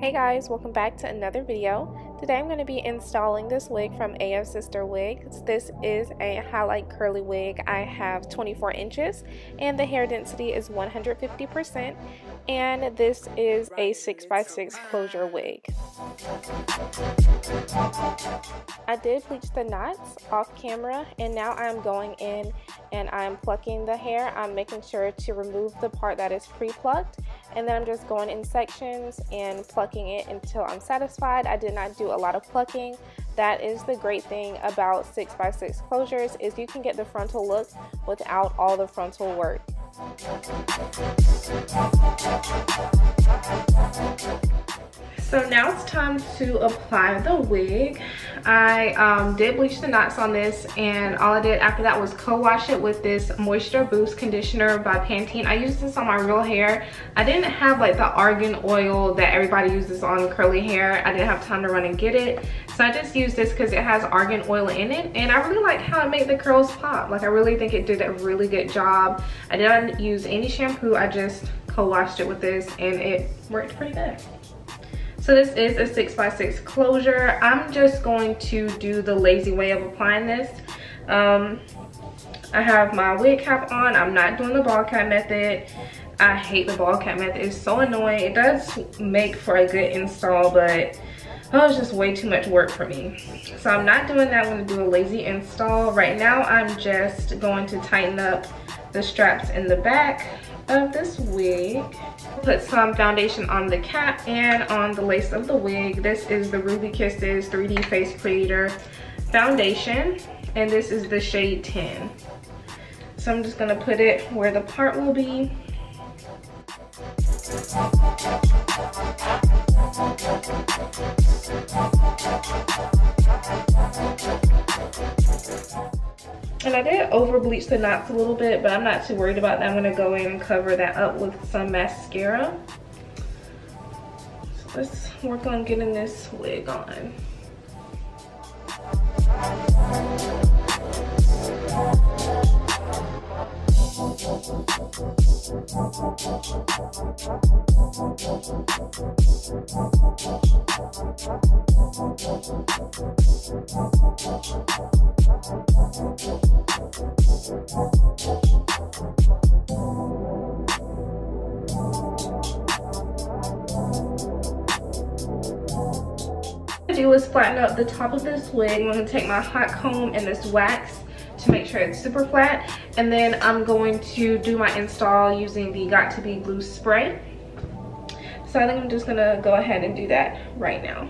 Hey guys, welcome back to another video. Today I'm going to be installing this wig from AF Sister Wigs. This is a highlight curly wig. I have 24 inches and the hair density is 150% and this is a 6x6 closure wig. I did bleach the knots off camera and now I'm going in and I'm plucking the hair. I'm making sure to remove the part that is pre-plucked and then I'm just going in sections and plucking it until I'm satisfied. I did not do a lot of plucking. That is the great thing about 6x6 closures is you can get the frontal look without all the frontal work. Thank you. So now it's time to apply the wig. I um, did bleach the knots on this and all I did after that was co-wash it with this Moisture Boost Conditioner by Pantene. I used this on my real hair. I didn't have like the argan oil that everybody uses on curly hair. I didn't have time to run and get it. So I just used this because it has argan oil in it and I really like how it made the curls pop. Like I really think it did a really good job. I didn't use any shampoo. I just co-washed it with this and it worked pretty good. So this is a six by six closure. I'm just going to do the lazy way of applying this. Um, I have my wig cap on. I'm not doing the ball cap method. I hate the ball cap method. It's so annoying. It does make for a good install, but oh, it's just way too much work for me. So I'm not doing that. I'm going to do a lazy install. Right now, I'm just going to tighten up the straps in the back of this wig. Put some foundation on the cap and on the lace of the wig. This is the Ruby Kisses 3D Face Creator foundation and this is the shade 10. So I'm just gonna put it where the part will be. And I did over bleach the knots a little bit, but I'm not too worried about that. I'm gonna go in and cover that up with some mascara. So let's work on getting this wig on. Do is flatten up the top of this wig. I'm gonna take my hot comb and this wax to make sure it's super flat. And then I'm going to do my install using the Got2b glue spray. So I think I'm just gonna go ahead and do that right now.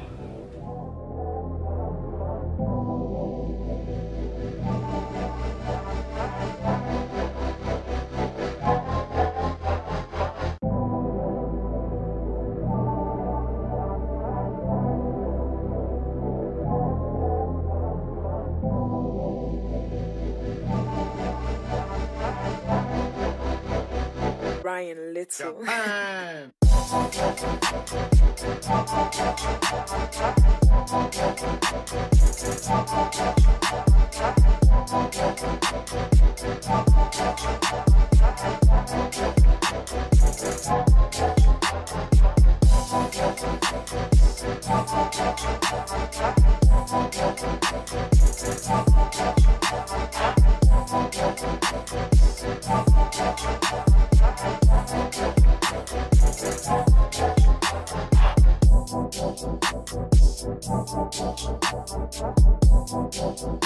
little. Japan.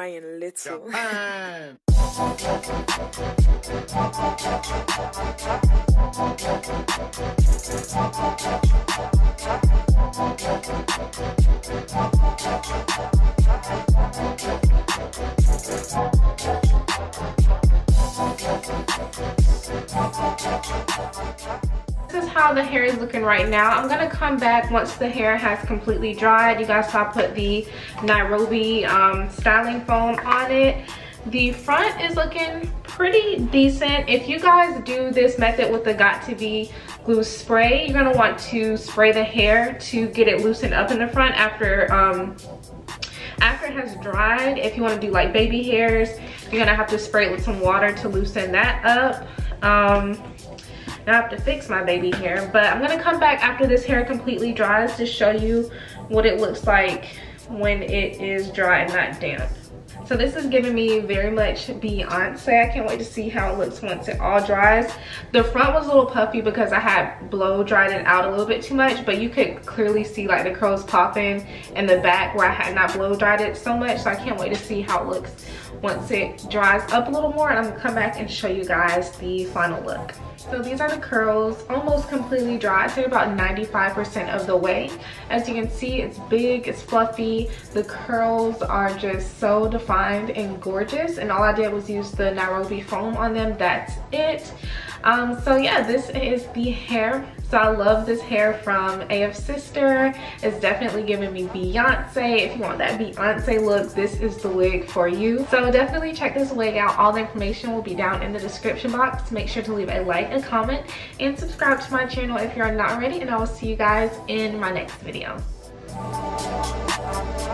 Ryan Little. how the hair is looking right now. I'm gonna come back once the hair has completely dried. You guys saw I put the Nairobi um, styling foam on it. The front is looking pretty decent. If you guys do this method with the Got2b glue spray, you're gonna want to spray the hair to get it loosened up in the front after um, after it has dried. If you wanna do like baby hairs, you're gonna have to spray it with some water to loosen that up. Um, I have to fix my baby hair, but I'm gonna come back after this hair completely dries to show you what it looks like when it is dry and not damp. So this is giving me very much Beyonce. I can't wait to see how it looks once it all dries. The front was a little puffy because I had blow dried it out a little bit too much, but you could clearly see like the curls popping in the back where I had not blow dried it so much. So I can't wait to see how it looks once it dries up a little more and I'm gonna come back and show you guys the final look. So these are the curls, almost completely dry. I'd say about 95% of the way. As you can see, it's big, it's fluffy. The curls are just so defined and gorgeous. And all I did was use the Nairobi foam on them, that's it. Um, so yeah, this is the hair. So I love this hair from AF Sister. It's definitely giving me Beyonce. If you want that Beyonce look, this is the wig for you. So definitely check this wig out. All the information will be down in the description box. Make sure to leave a like, a comment, and subscribe to my channel if you're not already. And I will see you guys in my next video. Thank you.